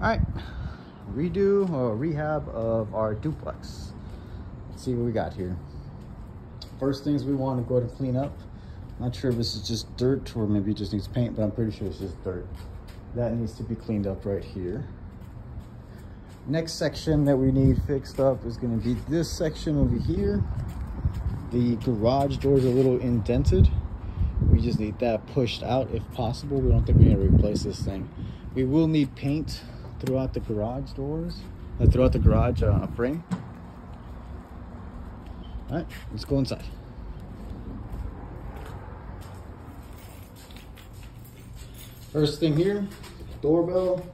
All right, redo or rehab of our duplex. Let's see what we got here. First things we want to go to clean up. Not sure if this is just dirt or maybe it just needs paint, but I'm pretty sure it's just dirt. That needs to be cleaned up right here. Next section that we need fixed up is gonna be this section over here. The garage door is a little indented. We just need that pushed out if possible. We don't think we're gonna replace this thing. We will need paint throughout the garage doors, uh, throughout the garage uh, frame. All right, let's go inside. First thing here, doorbell.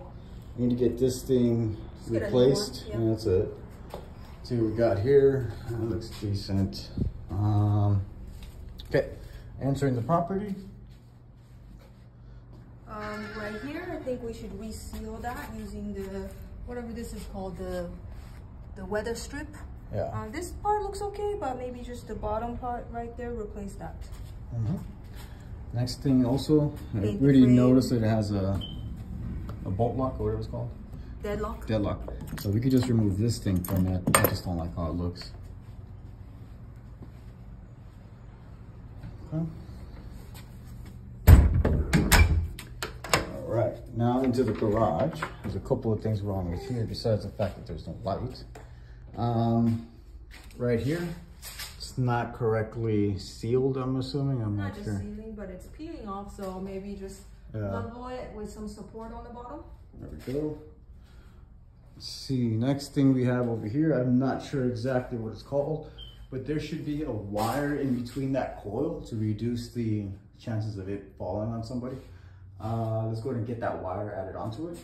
We need to get this thing Just get a new replaced. one, yeah. And that's it. See what we got here. That looks decent. Um, okay, entering the property. Um, right here, I think we should reseal that using the, whatever this is called, the, the weather strip. Yeah. Uh, this part looks okay, but maybe just the bottom part right there, replace that. Mhm. Next thing also, I already noticed it has a, a bolt lock or whatever it's called. Deadlock. Deadlock. So we could just remove this thing from it. I just don't like how it looks. Okay. All right, now into the garage. There's a couple of things wrong with here besides the fact that there's no light. Um, right here, it's not correctly sealed, I'm assuming. I'm Not not just sure. sealing, but it's peeling off, so maybe just Yeah. level it with some support on the bottom. There we go. Let's see, next thing we have over here, I'm not sure exactly what it's called, but there should be a wire in between that coil to reduce the chances of it falling on somebody. Uh, let's go ahead and get that wire added onto it.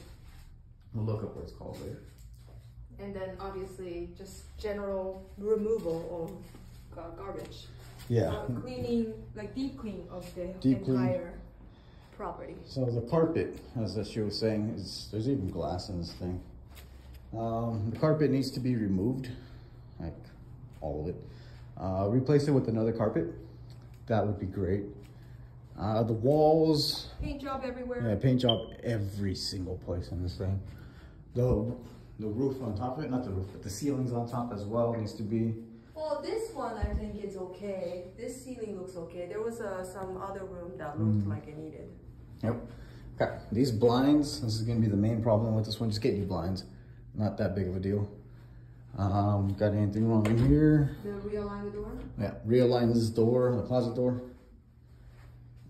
We'll look up what it's called later. And then obviously just general removal of uh, garbage. Yeah, Uh, cleaning, like deep clean of the Deep clean. entire property. so the carpet, as she was saying, is there's even glass in this thing. Um, the carpet needs to be removed, like all of it. Uh, replace it with another carpet. That would be great. Uh, the walls, Paint job everywhere. yeah, paint job every single place in this thing. The the roof on top of it, not the roof, but the ceilings on top as well needs to be. Well, this one I think it's okay. This ceiling looks okay. There was uh, some other room that looked Mm. like it needed. Yep. Okay. These blinds, this is gonna be the main problem with this one. Just get new blinds. Not that big of a deal. Um, got anything wrong in here? The realign the door. Yeah, realign this door, the closet door.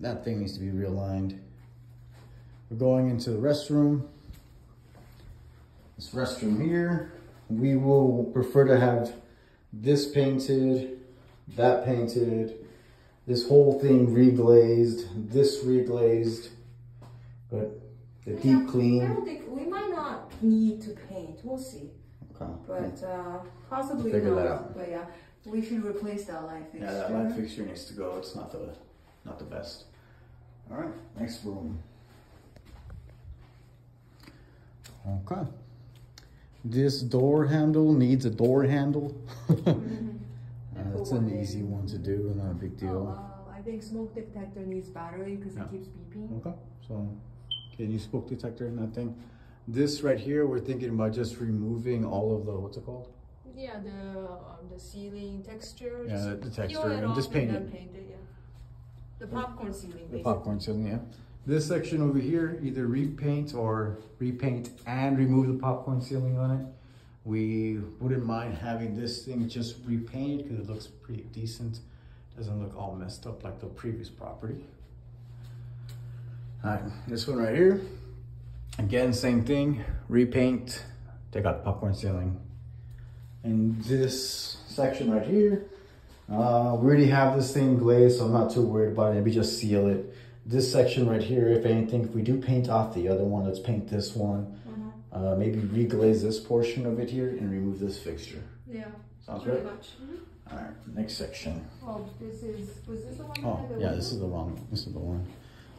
That thing needs to be realigned. We're going into the restroom. This restroom here, we will prefer to have this painted, that painted, this whole thing reglazed, this reglazed, but the Yeah, deep I clean. don't think we might not need to paint. We'll see, Okay. but uh, possibly Figure not. that out. But yeah, we should replace that light fixture. Yeah, that light fixture needs to go. It's not the, not the best. All right, next room. Okay. This door handle needs a door handle. Mhm. Uh, it's an easy one to do, not a big Oh, deal. uh, I think smoke detector needs battery because Yeah. it keeps beeping. Okay, so can you smoke detector in that thing? This right here, we're thinking about just removing all of the, what's it called? Yeah, the um, the ceiling texture. Yeah, the- the texture, and just paint it. paint it. Yeah. The popcorn ceiling. The basically. popcorn ceiling, yeah. This section over here, either repaint or repaint and remove the popcorn ceiling on it. We wouldn't mind having this thing just repainted because it looks pretty decent. Doesn't look all messed up like the previous property. All right, this one right here. Again, same thing, repaint, take out the popcorn ceiling. And this section right here, uh, we already have this thing glazed, so I'm not too worried about it. Maybe just seal it. This section right here, if anything, if we do paint off the other one, let's paint this one. Mhm. Uh, maybe reglaze this portion of it here and remove this fixture. Yeah. Sounds right? much. Mhm. All right, next section. Oh, this is was this the one? Oh, yeah, window? this is the wrong, this is the one.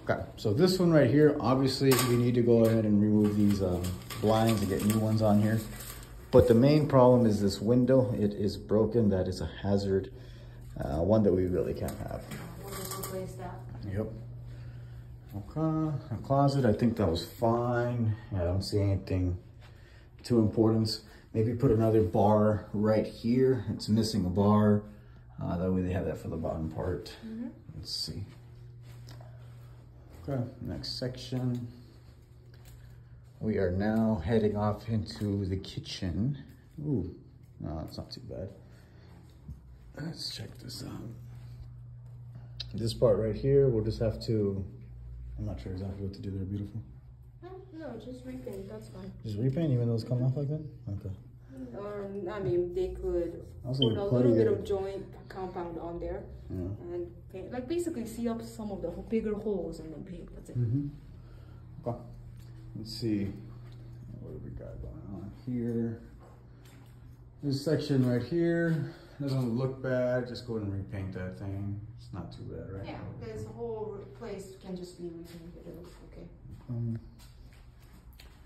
Okay, so this one right here, obviously we need to go ahead and remove these um, blinds and get new ones on here. But the main problem is this window. It is broken. That is a hazard. Uh, one that we really can't have. We'll just replace that. Yep. Okay, a closet, I think that was fine. I don't see anything too important. Maybe put another bar right here. It's missing a bar. Uh, that way they have that for the bottom part. Mm -hmm. Let's see. Okay, next section. We are now heading off into the kitchen. Ooh, no, it's not too bad. Let's check this out. This part right here, we'll just have to, I'm not sure exactly what to do there, beautiful. No, just repaint, that's fine. Just repaint even though it's coming off like that? Okay. Or, I mean, they could put a little bit of joint compound on there yeah. and paint, like basically see up some of the bigger holes and then paint, that's it. Mm -hmm. Okay. Let's see, what do we got going on here? This section right here doesn't look bad. Just go ahead and repaint that thing. It's not too bad, right? Yeah, this whole place can just be repainted. It looks okay. Um,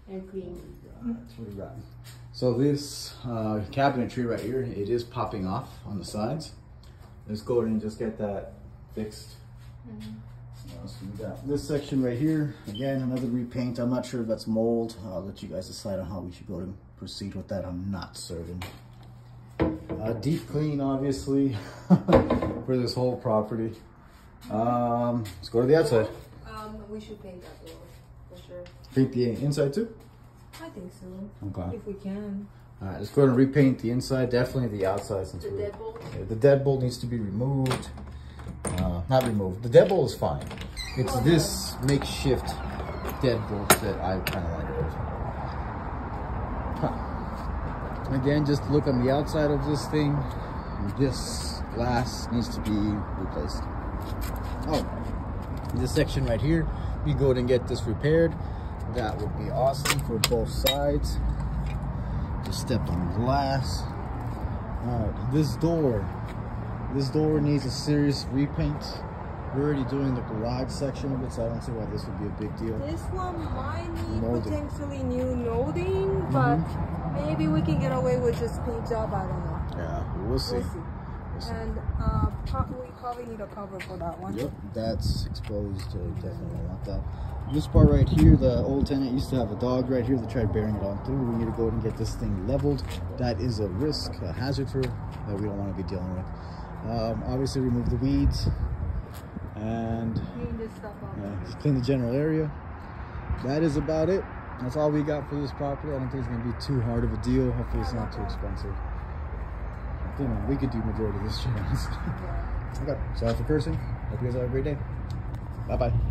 and clean. That's what we got. So this uh, cabinetry right here, it is popping off on the sides. Let's go ahead and just get that fixed. Mm -hmm. This section right here. Again, another repaint. I'm not sure if that's mold. I'll let you guys decide on how we should go to proceed with that. I'm not certain. Uh, deep clean, obviously, for this whole property. Um, let's go to the outside. Um, we should paint that door, for sure. Paint the inside too? I think so. Okay. If we can. All right, let's go ahead and repaint the inside, definitely the outside. Since the deadbolt? Yeah, the deadbolt needs to be removed. Uh, not removed. The deadbolt is fine. It's oh, this makeshift deadbolt that I kind of like. Huh. Again, just look on the outside of this thing. This glass needs to be replaced. Oh, this section right here, we go and get this repaired. That would be awesome for both sides. Just step on glass. All right, this door, this door needs a serious repaint. We're already doing the garage section of it, so I don't see why this would be a big deal. This one might need molding. potentially new molding, mm -hmm. but maybe we can get away with just paint job. I don't know. Yeah, we'll see. We'll see. We'll see. And uh, we probably need a cover for that one. Yep, that's exposed. Definitely want that. This part right here, the old tenant used to have a dog right here that tried bearing it on through. We need to go and get this thing leveled. That is a risk, a hazard for that we don't want to be dealing with. Um, obviously, remove the weeds and clean this stuff up. Yeah, just clean the general area. That is about it. That's all we got for this property. I don't think it's gonna be too hard of a deal. Hopefully it's not too expensive. I think we could do majority of this chance. okay, sorry for cursing. Hope you guys have a great day. Bye-bye.